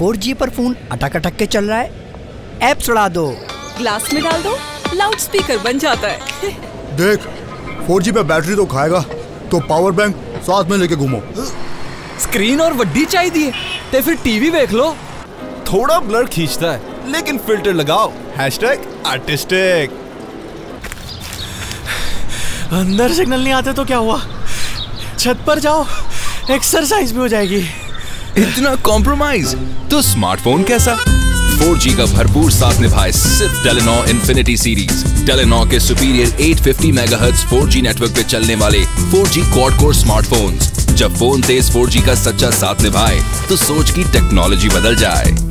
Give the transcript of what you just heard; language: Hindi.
4G पर फ़ोन अटक अटक के चल रहा है। ऐप चढ़ा दो। ग्लास में डाल दो लाउड स्पीकर बन जाता है। देख 4G पे बैटरी तो खाएगा तो पावर बैंक साथ में लेके घूमो। स्क्रीन और वड्डी चाहिए ते फिर टीवी देख लो। थोड़ा ब्लर खींचता है लेकिन फ़िल्टर लगाओ। हैशटैग आर्टिस्टिक अंदर सिग्नल नहीं आते तो क्या हुआ? छत पर जाओ एक्सरसाइज भी हो जाएगी। इतना कॉम्प्रोमाइज तो स्मार्टफ़ोन कैसा? 4G का भरपूर साथ निभाए सिर्फ़ टेलीनॉर इन्फिनिटी सीरीज़ टेलीनॉर के सुपीरियर 850 मेगाहर्ट्ज 4G नेटवर्क पे चलने वाले 4G क्वाड कोर स्मार्टफोन्स जब फ़ोन तेज 4G का सच्चा साथ निभाए तो सोच की टेक्नोलॉजी बदल जाए।